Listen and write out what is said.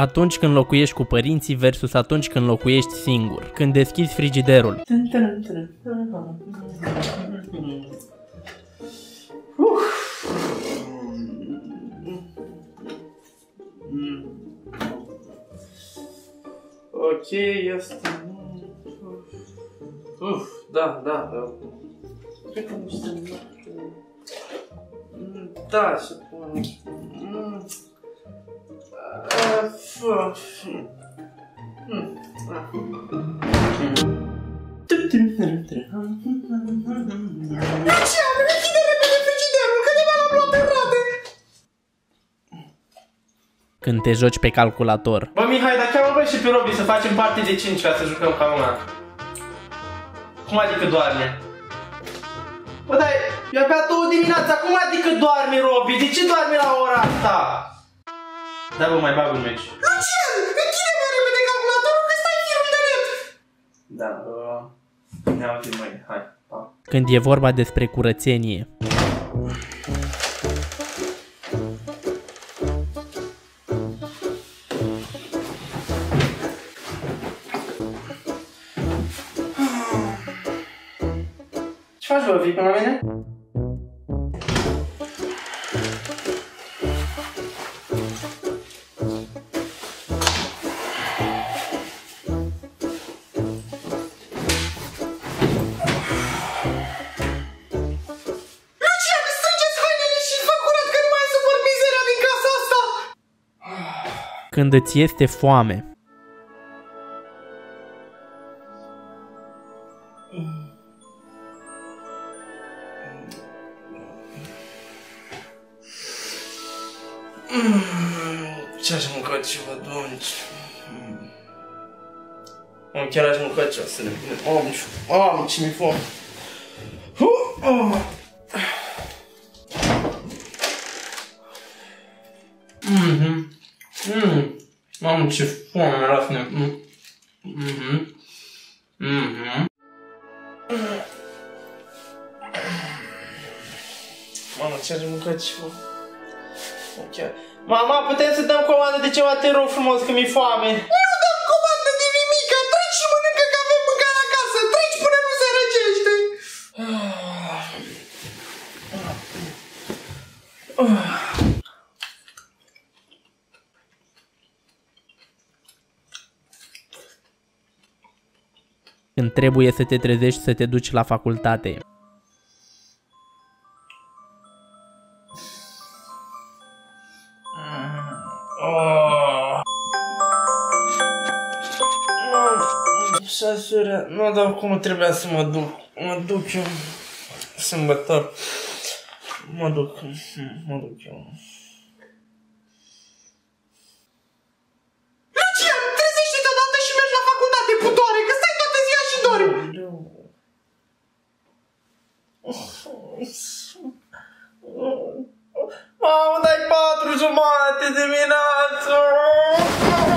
Atunci când locuiești cu părinții versus atunci când locuiești singur. Când deschizi frigiderul. Ok, este... Uf, da, da. da. Cred că nu știu. Mm, Da, se pune. Mm. Ah, fu- Mm, ah. Când te joci pe calculator. Bă, Mihai, dar cheamă bă și pe Robi să facem parte de 5 ca să jucăm ca una. Cum adică doarme? Bă, dar eu pe două dimineața, cum adică doarme Robi? De ce doarme la ora asta? Da, bă, mai bag un meci. Lucian, închide mai repede calculatorul că stai firul de net! Da, bă. Ne auzim mai, hai, pa. Când e vorba despre curățenie. Ce faci, bă, vii pe la mine? Când îți este foame. Ce aș mânca ceva, doamne? Am chiar aș mânca ceva să ne bine. Am, ce- am ce mi-e foame. Huh, oh. Mhm. Mm. Mamă, ce foame mi-era să ne... Mm. Mhm. Mhm. Mamă, ce aș mânca ceva. Chiar. Mama, putem să dăm comandă de ceva, te rog frumos, că mi-e foame. Nu dăm comandă de nimic, treci și mănâncă că avem mâncare acasă, treci până nu se răcește! Când trebuie să te trezești să te duci la facultate. Oh. Șase ore, nu dau cum trebuia să mă duc. Mă duc eu sâmbătă. Mă duc, mă duc eu. Ma dai patru su mate di minaccio!